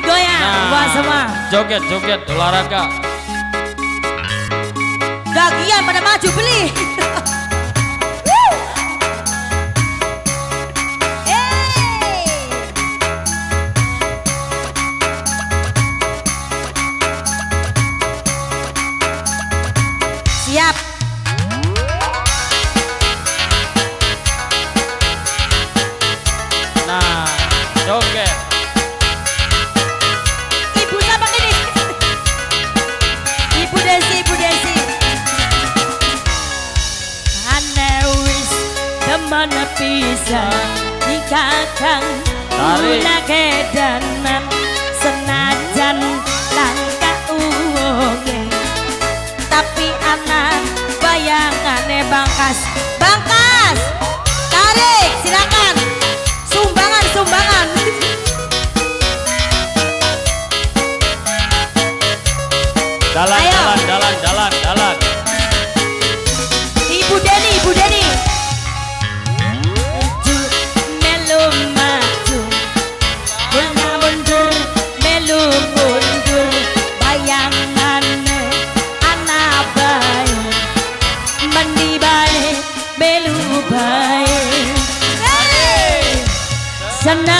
digoyang nah, buat semua. Joget, joget, olahraga. Bagian pada maju beli. bisa dikakang Mulake danan senajan baik. Senang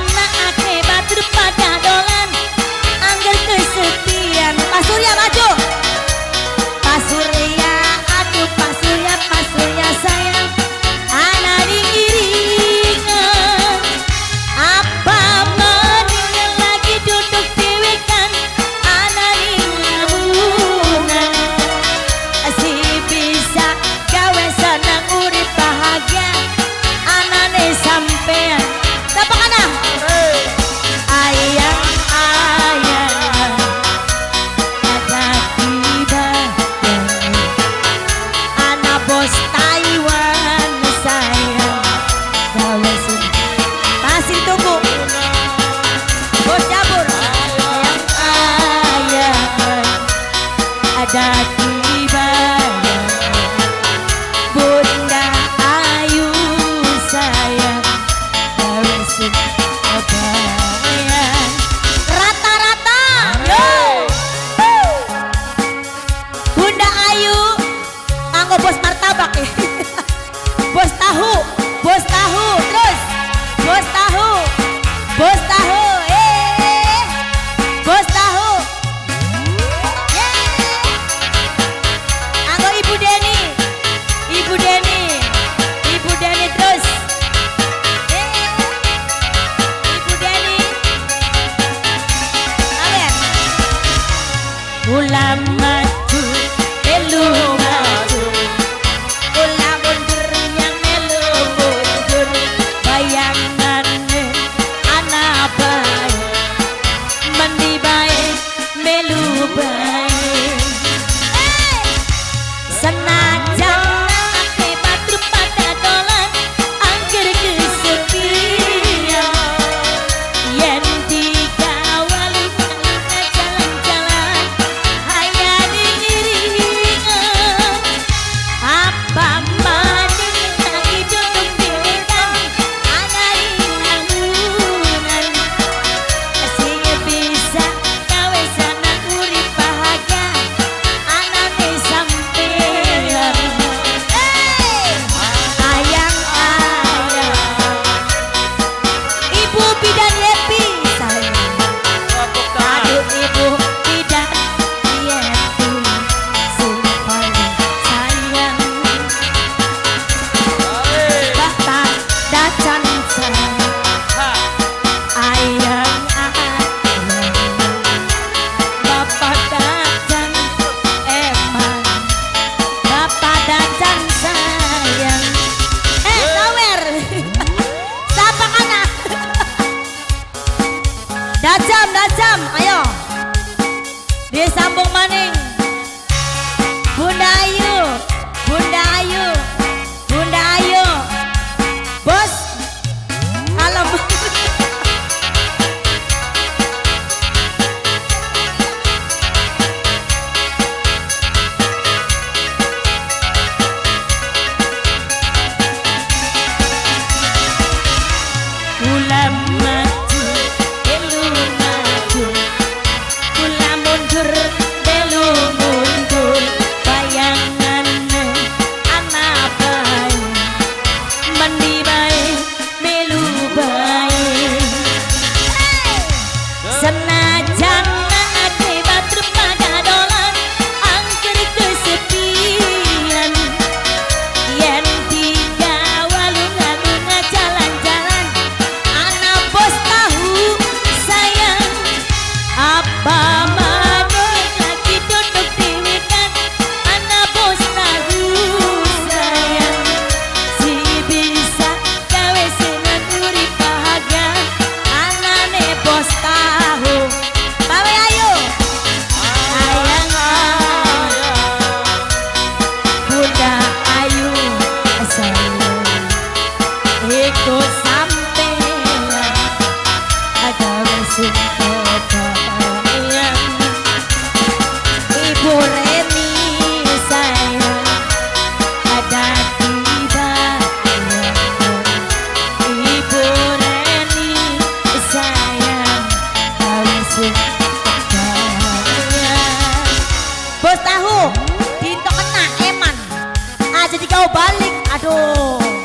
ulama Najam, Najam, ayo. Dia sambung maning. jadi kau balik. Aduh.